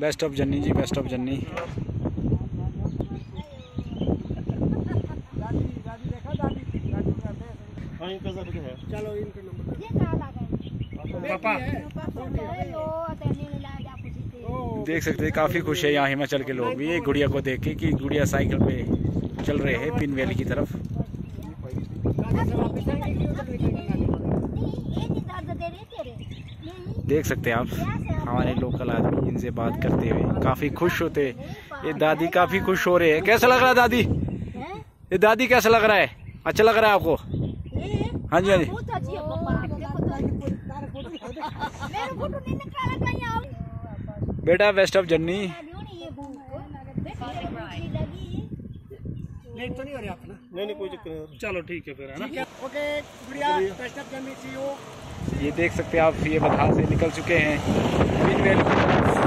Best of जन्नी जी best of जन्नी चलो इनके नंबर देख सकते हैं काफ़ी खुश है यहाँ हिमाचल के लोग भी। ये गुड़िया को देख के कि गुड़िया साइकिल पे चल रहे हैं पिन वैली की तरफ़ गाड़ी से वापस आएँगे कि उधर निकलेंगे गाड़ी नहीं ये नहीं दर्द दे रही तेरे नहीं देख सकते हैं आप हमारे लोकल आदमी इनसे बात करते हुए काफ़ी खुश होते ये दादी काफ़ी खुश हो रहे हैं। कैसा लग रहा है दादी? ये दादी कैसा लग रहा है? अच्छा लग रहा है आपको? हाँ जी हाँ जी। बेटा बेस्ट ऑफ़ जर्नी नहीं लेट तो नहीं हो रहा अपना। नहीं नहीं कोई चक्कर नहीं। चलो ठीक है फिर है ना? ओके गुड़िया best of journey see you ये देख सकते हैं आप ये बधा से निकल चुके हैं।